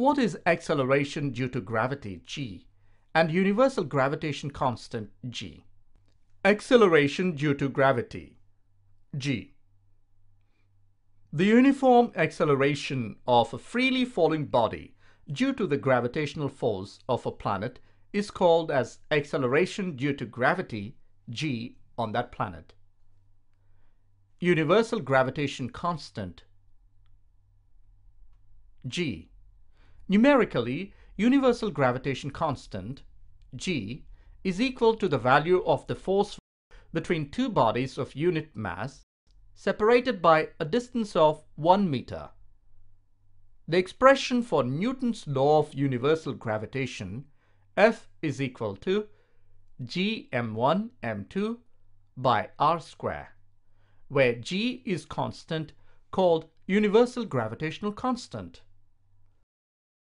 What is acceleration due to gravity g and universal gravitation constant g? Acceleration due to gravity g. The uniform acceleration of a freely falling body due to the gravitational force of a planet is called as acceleration due to gravity g on that planet. Universal gravitation constant g. Numerically, universal gravitation constant g is equal to the value of the force between two bodies of unit mass separated by a distance of 1 meter. The expression for Newton's law of universal gravitation F is equal to gm1 m2 by r square, where g is constant called universal gravitational constant.